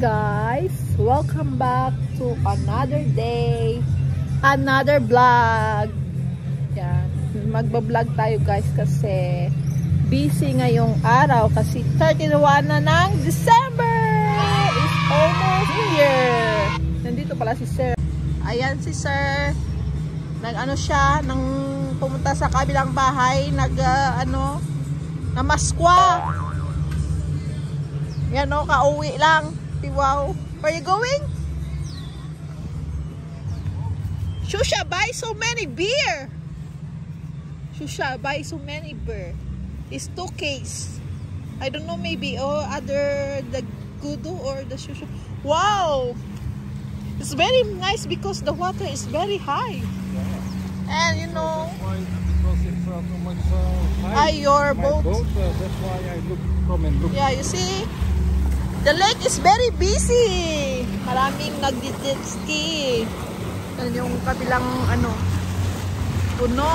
guys! Welcome back to another day, another vlog. Yan. Magbablog tayo guys kasi busy ngayong araw kasi 31 na ng December! It's almost here! Nandito pala si Sir. Ayan si Sir. Nag-ano siya, nang pumunta sa kabilang bahay, nag uh, ano, namaskwa. Yan o, kauwi lang. Wow. Where you going? Shusha, buy so many beer. Shusha, buy so many beer. It's two case. I don't know, maybe or other the gudu or the shusha. Wow. It's very nice because the water is very high. Yeah. And you know, Because it's uh, too much uh, high. your boat. boat, uh, that's why I look come and look. Yeah, you see? The lake is very busy. Maraming nag-jet ski. Yan yung kabilang ano, puno.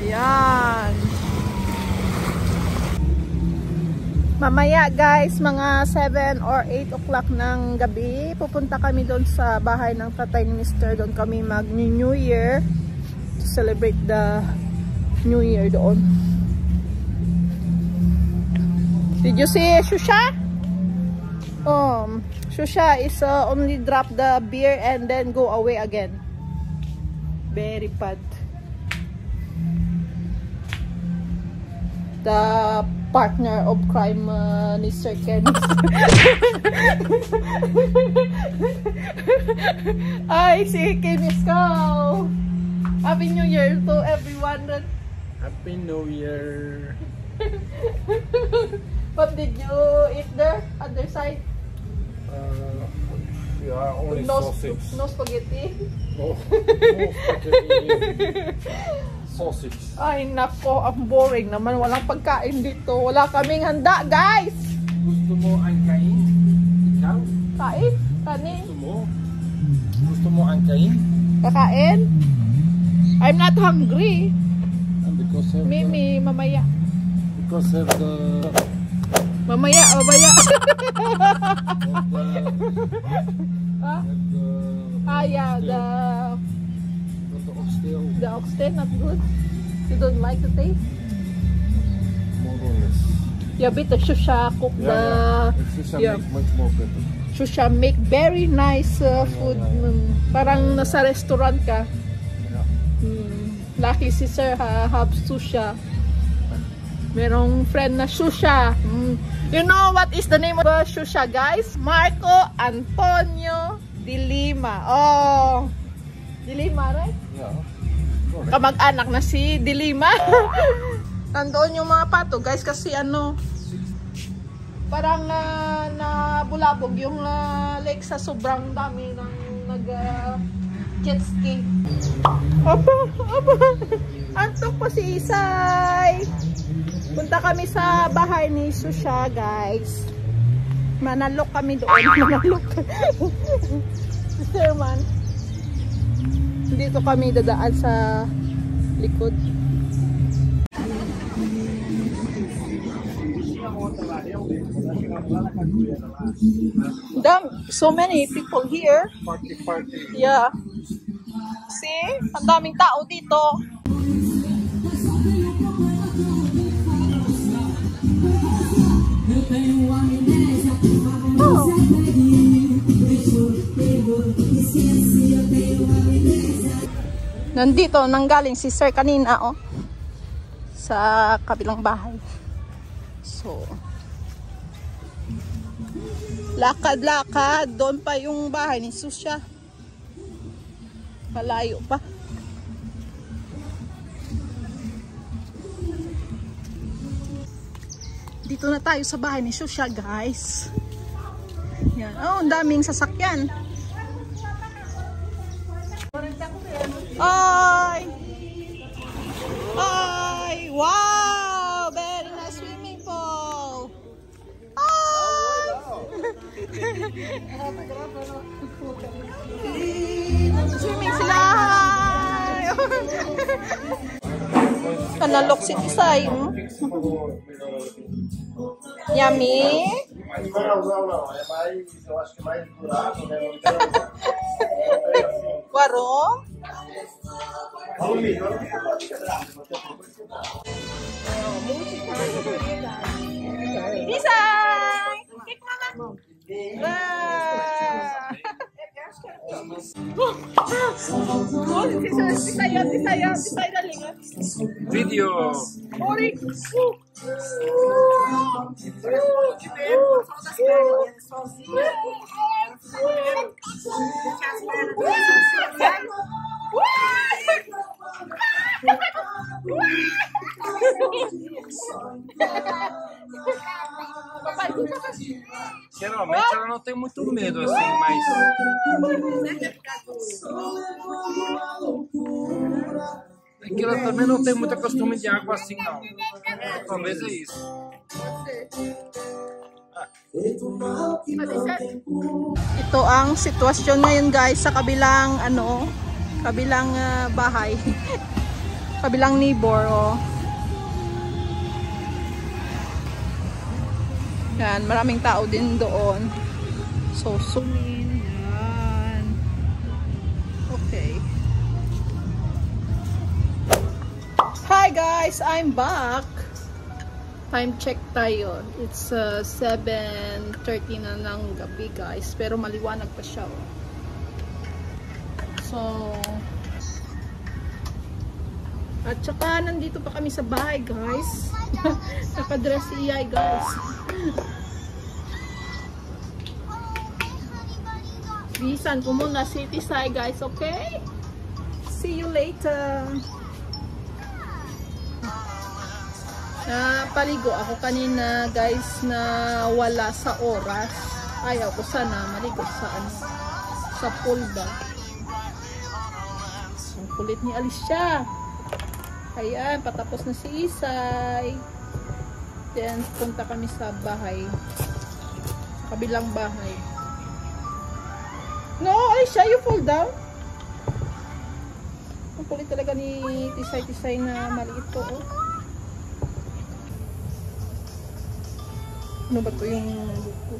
Ayan. Mamaya guys, mga 7 or 8 o'clock ng gabi, pupunta kami doon sa bahay ng tatay ni Mr. Doon kami mag-New Year to celebrate the New Year doon. Did you see Shusha? Um, Shusha is uh, only drop the beer and then go away again. Very bad. The partner of crime uh, Sir Ken. Ay, si Kenis ko. Happy New Year to everyone. Happy New Year. What did you eat there? Other side? Uh, yeah, only No, sausage. no spaghetti? No, no spaghetti. sausage. Ay nako, ang boring naman. Walang pagkain dito. Wala kaming handa, guys! Gusto mo ang kain? Ikaw? Kain? Kanin? Gusto mo? Gusto mo ang kain? Kakain? I'm not hungry. And because of Mimi, mamaya. the, because of the, Mamaya, mamaya. the, ah, the ah, yeah, the, But the oxtail, the oxtail, not good. You don't like the taste? more or less. Yeah, bitter shusha cook the... It's just yeah. make much more better. Shusha make very nice uh, food. Mm, parang nasa restaurant ka. Yeah. Hmm. Lucky si Sir ha, have susha. Merong friend na susha. Hmm. You know what is the name of the susha, guys? Marco Antonio de Lima. Oh. De Lima, right? Yeah. Kamag-anak na si De Lima. Nandoon yung mga pato, guys, kasi ano, parang uh, nabulabog yung ah, lake sa sobrang dami ng nag ah, jet ski. Aba, aba. Antok pa si Isay. Punta kami sa bahay ni Susha, guys. Manalok kami doon. Manalok. si Sirman. Dito kami dadaan sa likod. Dam, so many people here. Party, party. Yeah. See? Ang daming tao dito. Nandito, nanggaling si Sir kanina, oh. Sa kabilang bahay. So, lakad-lakad. Doon pa yung bahay ni Susya. Malayo pa. Dito na tayo sa bahay ni Susya, guys. Yan. Oh, ang daming sasakyan. Ay! Ay! Wow! Very nice swimming pool! Ay! Swimming sila! Kanalok si Tisay. Hmm? Yummy! Não, não, não. É mais, eu acho que mais buraco, né? Não tem. Não tem assim. Warong? Alumínio, alumínio pode quebrar. Não tem problema. Design! Kik mama! Ah! Oh, tisay, tisay, tisay, tisay na lingat. Video. Ori! Geralmente ela não tem muito medo, assim, mas. É que ela também não tem muito costume de água assim, não. Talvez é isso. Ito ang sitwasyon ngayon guys sa kabilang ano, kabilang ah, bahay. kabilang neighbor oh. Yan, maraming tao din doon. So, zoom Hi guys, I'm back. Time check tayo. It's uh, 7.30 na ng gabi guys. Pero maliwanag pa siya. Oh. So, at saka nandito pa kami sa bahay guys. Nakadress si Iyay guys. Bisan ko muna city side guys, okay? See you later. Napaligo ako kanina guys na wala sa oras. Ayaw ko sana maligo sa ano sa pool ba. Ang kulit ni Alicia. Ayan, patapos na si Isay. Then, punta kami sa bahay. Kabilang bahay. No, Alicia, you fall down. Ang kulit talaga ni Tisay-Tisay na maliit to, oh. Ano ba to yung buko?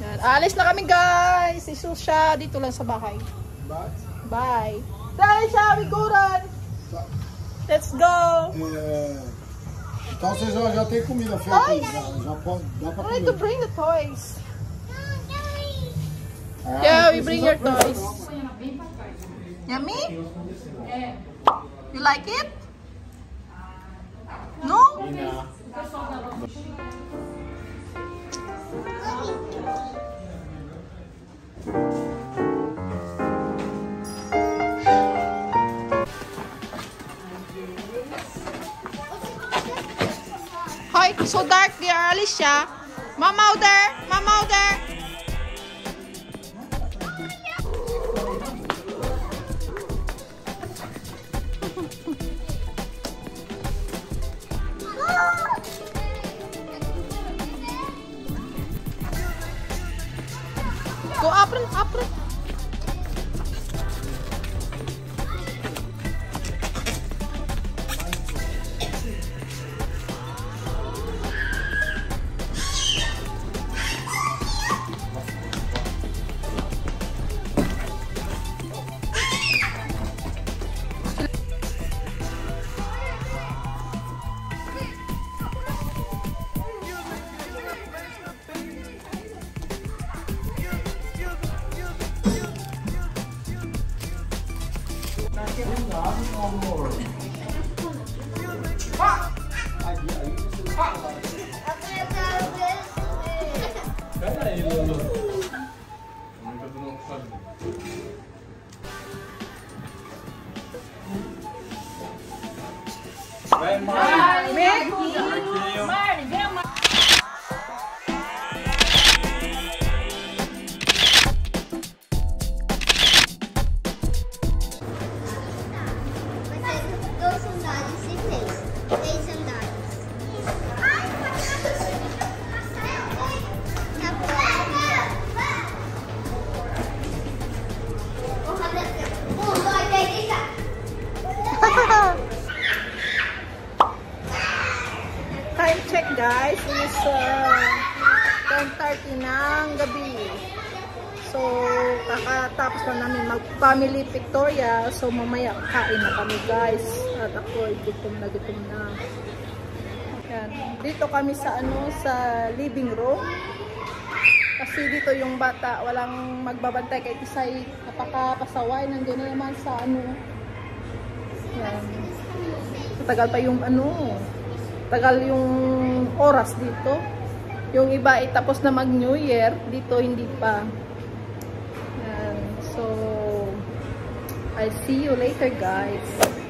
Yan. Alis na kami guys! Isus siya dito lang sa bahay. Bye. Bye! Dahil siya, we go run! Let's go! Então você já, já tem comida feita já, já pode, dá pra I need to comer. bring the toys. Ah, Yeah, não we bring your comer, toys. não. Yummy? You like it? No? Hoy, so dark there, Alicia. Mama out there, mama out there. Hello. Guys is uh, 6.30 ng gabi. So, kakatapos na namin mag-family pictorial. So, mamaya kain na kami guys. At ako, gutom na gutom na. Yan. Dito kami sa ano, sa living room. Kasi dito yung bata, walang magbabantay kay Tisay. Napakapasaway. Nandun na naman sa ano. Yan. Tagal pa yung ano. Tagal yung oras dito. Yung iba ay tapos na mag New Year. Dito hindi pa. Yan. So, I'll see you later guys.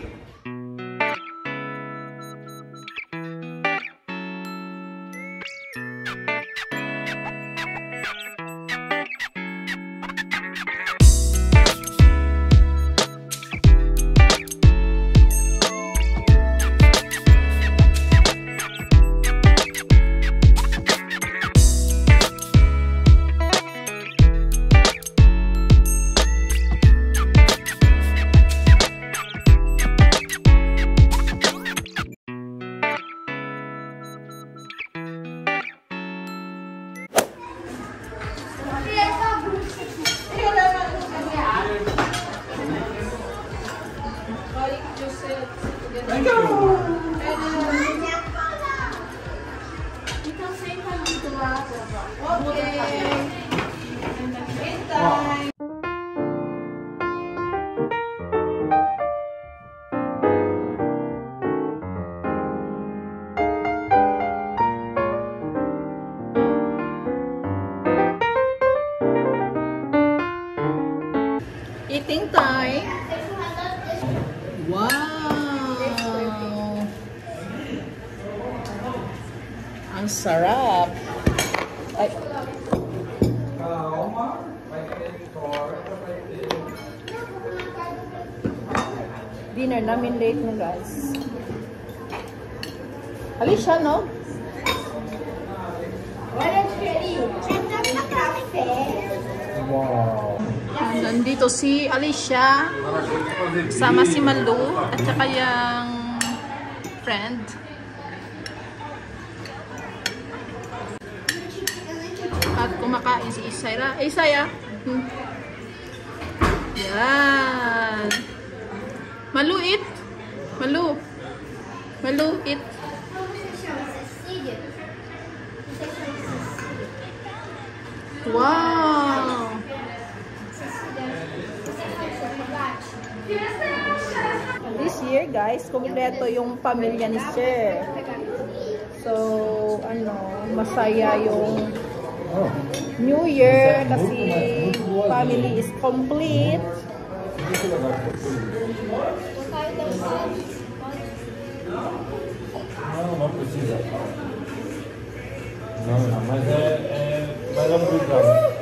Alicia, no? Wow. Nandito si Alicia, sama si Malu, at saka yung friend. At kumakain si Isaya. Eh, Isaya. Hmm. Yan. Malu, eat. Malu. Malu, eat. Wow. This year, guys, kumpleto yung pamilya ni Sir. So, ano, masaya yung New Year kasi family is complete. Não, não precisa. Não, mas é, é mais aproveitado.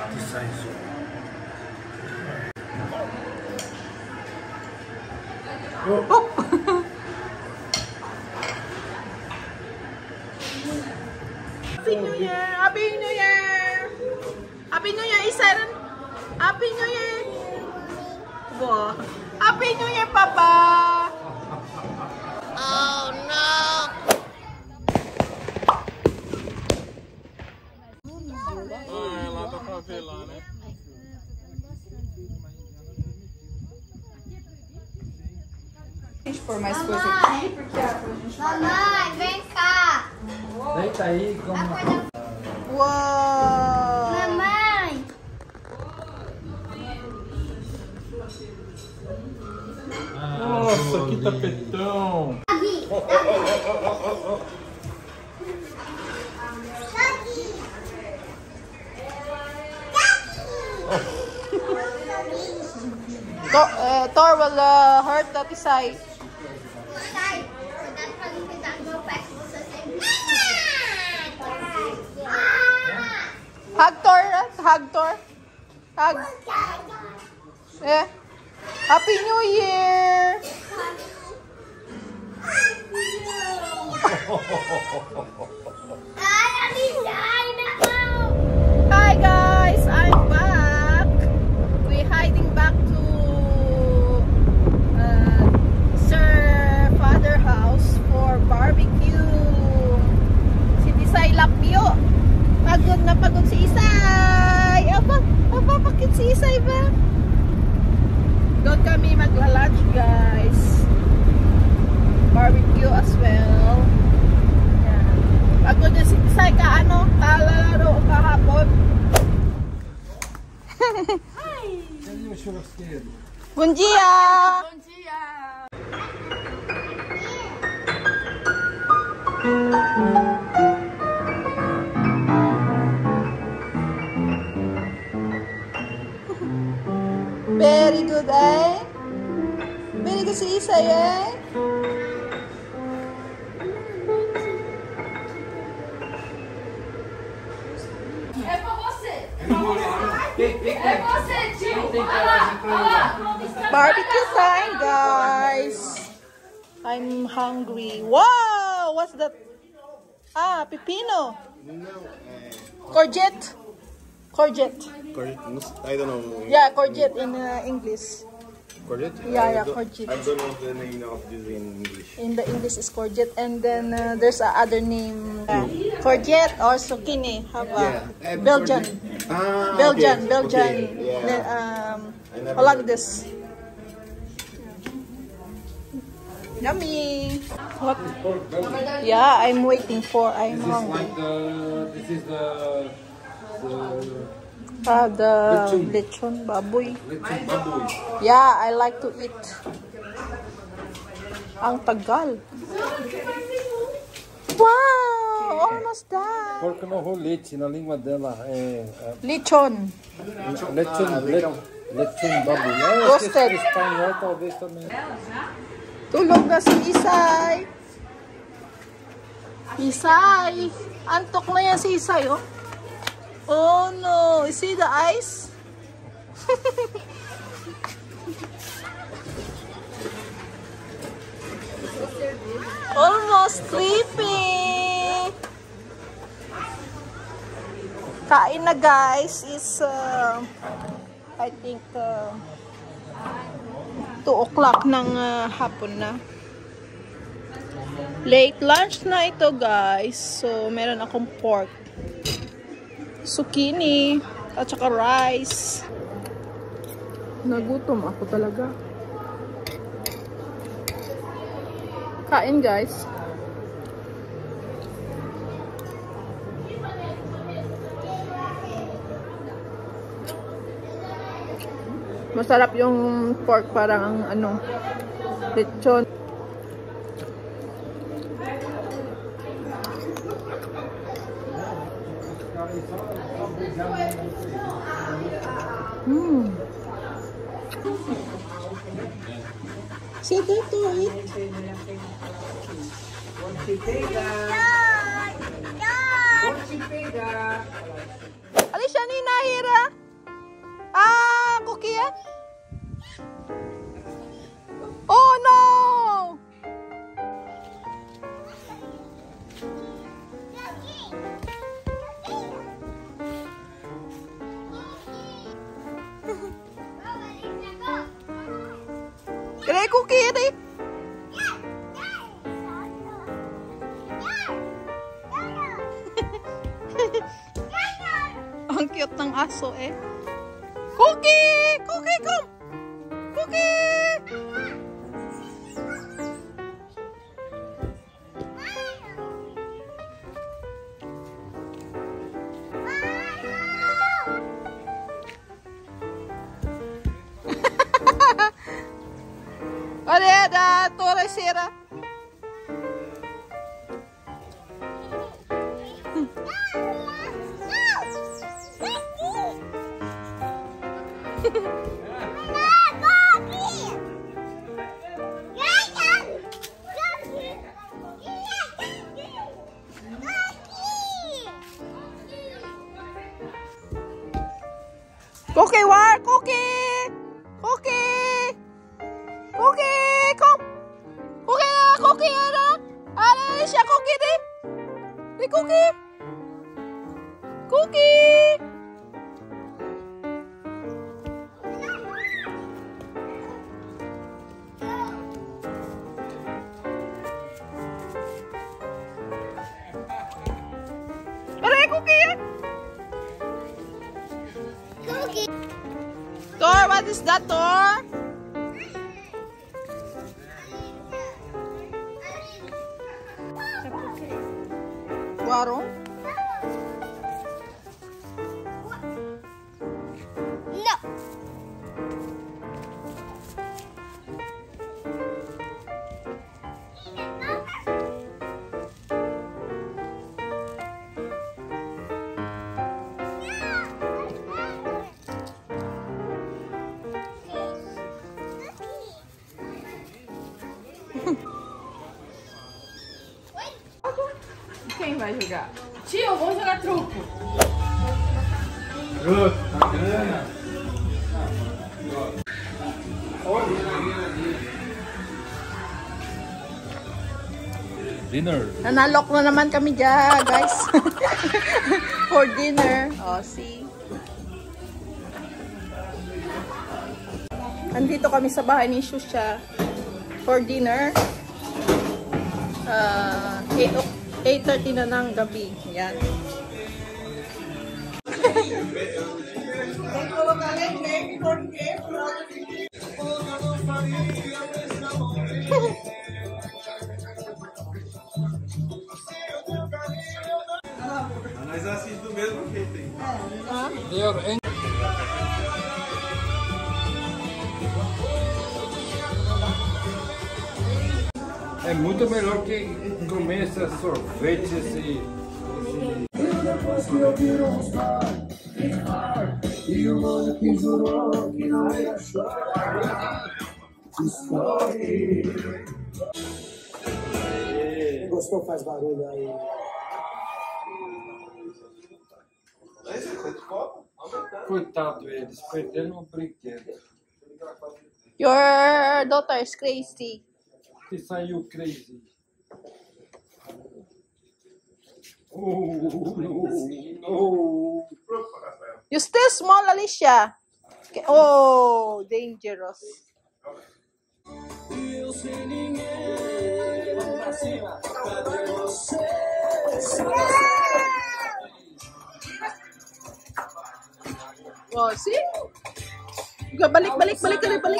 Happy Thor! ah. Hug Thor! Hug! Eh. Happy New Year! tilapyo. Pagod na pagod si Isay. Aba, aba, bakit si Isay ba? Doon kami maglalunch guys. Barbecue as well. Yan. Pagod na si Isay ka ano, talalaro kahapon. Hi! Bonjour! Bonjour! Good, eh? Very good si Isay, eh? É pra você. É você, tio. Olha lá, olha lá. Barbecue time, guys. I'm hungry. Wow! What's that? Ah, pepino. Courgette. Courgette. I don't know. Yeah, courgette in uh, English. Courgette? Yeah, I yeah, courgette. I don't know the name of this in English. In the English is courgette. And then uh, there's a other name. Uh, courgette or zucchini. Have a and Belgian. Ah, Belgian, okay, Belgian. okay, yeah. Le- um, I never Hollandaise. Yummy. What? Yeah, I'm waiting for. I'm This is hungry. like the, this is the, the Ah, the Lechon. lechon baboy. lechon baboy. Yeah, I like to eat. Ang tagal. Wow! Almost done. Porco no rolete, na língua dela é, é Lechon. lechon, lechon, lechon baboy. Eu Roasted. espanhol talvez também. Tulog na si Isay. Isay. Antok na yan si Isay, oh. Oh no. You see the eyes? Almost sleeping. Kain na guys is uh, I think uh, 2 o'clock ng uh, hapon na. Late lunch na ito guys. So, meron akong pork. Zucchini. At saka rice. Nagutom ako talaga. Kain guys. Masarap yung pork parang ang ano, lechon. Mm. Sit there to eat. Alicia, ni Nahira? Ah, cookie yan? Oh no! Kaya cookie yan cute ng aso eh. Cookie! Cookie, come! Cookie! Olha, da torreira. Cookie, is that, Tor? Vai jogar? Tio, vamos jogar truco. Dinner. Nanalok na naman kami dyan, guys. For dinner. Oh, see? Andito kami sa bahay ni Shusha for dinner. Uh, 8, o- 8.30 na ng gabi. Yan. Nós assistimos do mesmo jeito, hein? En- É muito melhor que começa sorvetes e... Eu depois que eu viro um pai, e o mano que jurou que não ia chorar, escorre. Gostou faz barulho aí. Coitado eles, perdendo um brinquedo. Your daughter is crazy. Que saiu crazy. You still small, Alicia. Oh, dangerous. Oh, see? Balik, balik, balik, balik, balik.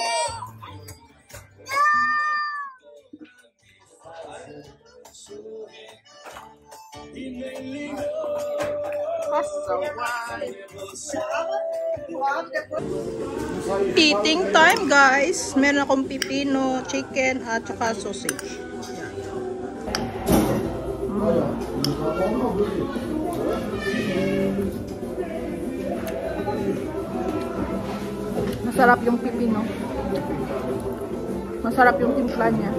Eating time, guys. Meron akong pipino, chicken, at saka sausage. Masarap yung pipino. Masarap yung timpla niya.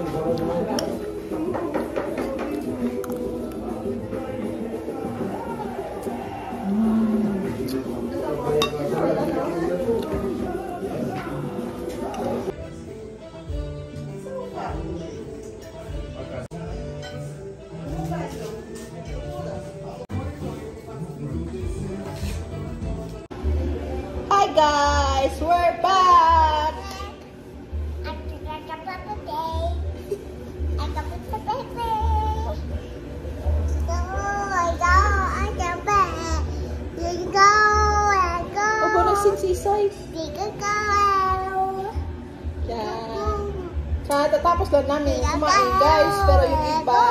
Katatapos lang namin kumain guys, pero yung iba,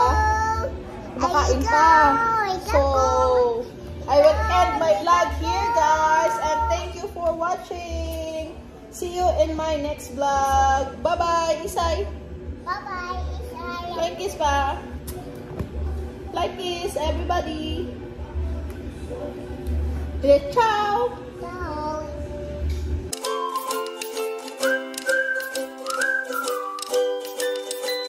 kumakain pa. So, I will end my vlog here guys, and thank you for watching. See you in my next vlog. Bye-bye, Isay. Bye-bye. Bye. Like kiss pa. Like kiss, everybody. Ciao.